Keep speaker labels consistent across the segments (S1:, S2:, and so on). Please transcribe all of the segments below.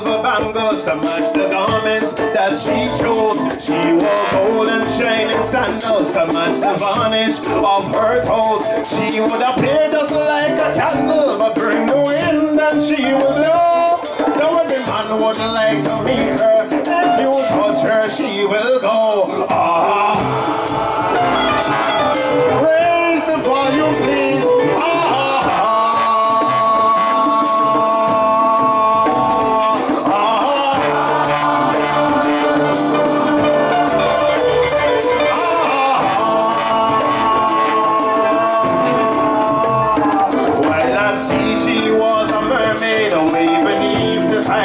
S1: silver bangles to match the garments that she chose. She wore golden shining sandals to match the varnish of her toes. She would appear just like a candle, but bring the wind and she would blow. Though every man would like to meet her, if you touch her, she will go. Ah.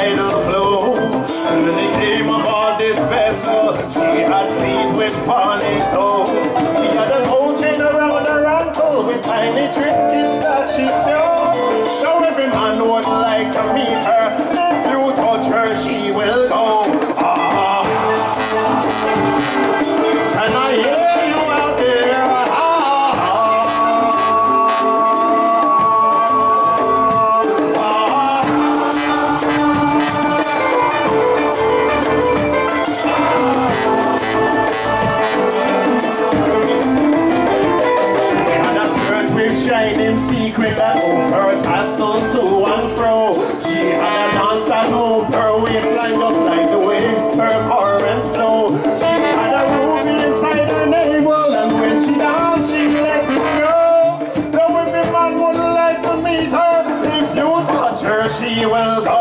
S1: Tidal flow. And when they came aboard this vessel, she had feet with polished toes. She had an old chain around her ankle with tiny trinkets that she showed. So every man would like to meet her. Shining secret that moved her tassels to and fro. She had a dance that moved her waistline just like the way her current flow. She had a ruby inside her navel and when she danced she let it show. Now every man would like to meet her. If you touch her she will go.